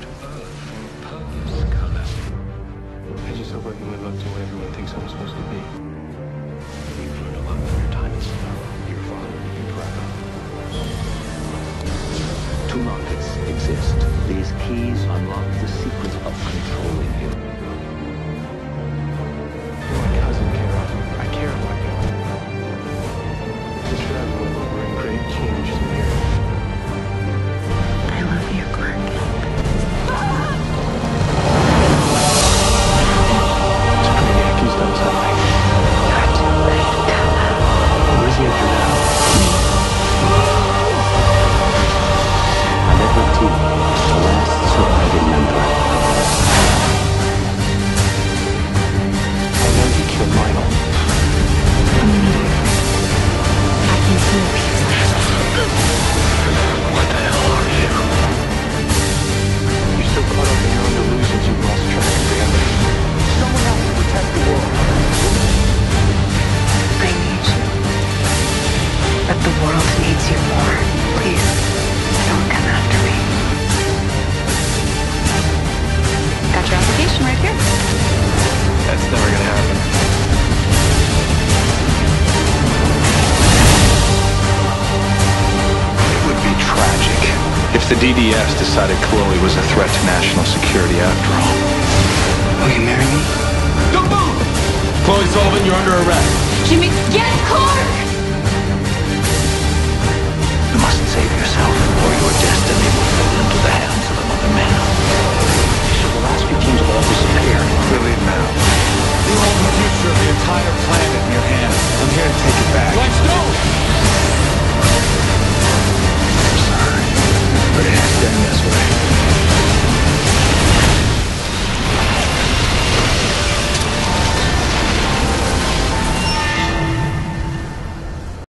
to Earth for a purpose, Kal-El. I just hope I can live up to what everyone thinks I'm supposed to be. You've learned a lot from your time in Sonora. Your father, your brother. Two markets exist. These keys unlock the secret of controlling you. You're my cousin, Kara. I care about you. This travel will great change me. But the world needs you more. Please, don't come after me. Got your application right here. That's never gonna happen. It would be tragic if the DDS decided Chloe was a threat to national security after all. Will you marry me? Don't move! Chloe Sullivan, you're under arrest. Jimmy, get Clark!